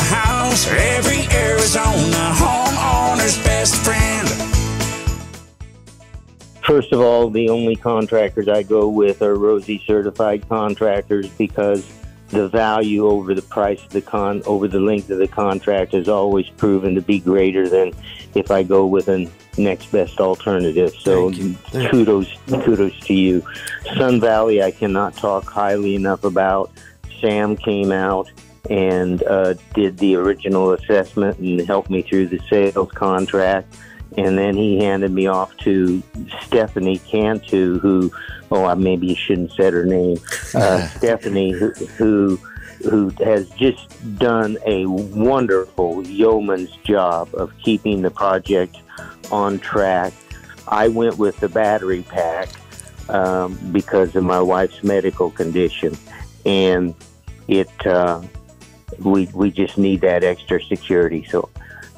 the house every Arizona homeowner's best friend. First of all, the only contractors I go with are Rosie certified contractors because the value over the price of the con over the length of the contract has always proven to be greater than if I go with a next best alternative. So kudos kudos to you. Sun Valley I cannot talk highly enough about. Sam came out and uh, did the original assessment and helped me through the sales contract. And then he handed me off to Stephanie Cantu, who, oh, I maybe shouldn't said her name. Uh, Stephanie, who, who who has just done a wonderful yeoman's job of keeping the project on track. I went with the battery pack um, because of my wife's medical condition, and it uh, we we just need that extra security. So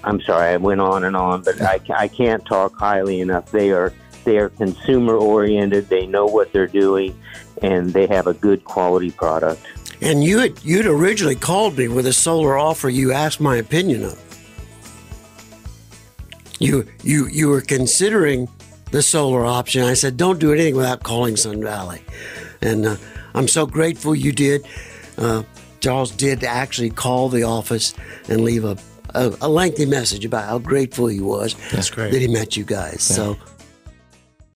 I'm sorry, I went on and on, but I, I can't talk highly enough. They are they are consumer oriented. They know what they're doing, and they have a good quality product. And you had you'd originally called me with a solar offer you asked my opinion of. You you you were considering the solar option. I said, don't do anything without calling Sun Valley, and uh, I'm so grateful you did. Uh, Charles did actually call the office and leave a, a, a lengthy message about how grateful he was That's great. that he met you guys. So